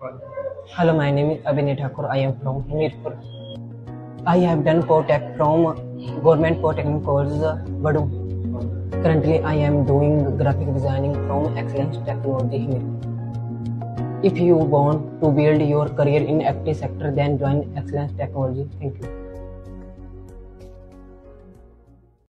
Hello, my name is Abhinay Thakur. I am from Hamirpur. I have done Potech from Government Polytechnic College, Badu. Currently, I am doing graphic designing from Excellence Technology Hamirpur. If you want to build your career in IT sector, then join Excellence Technology. Thank you.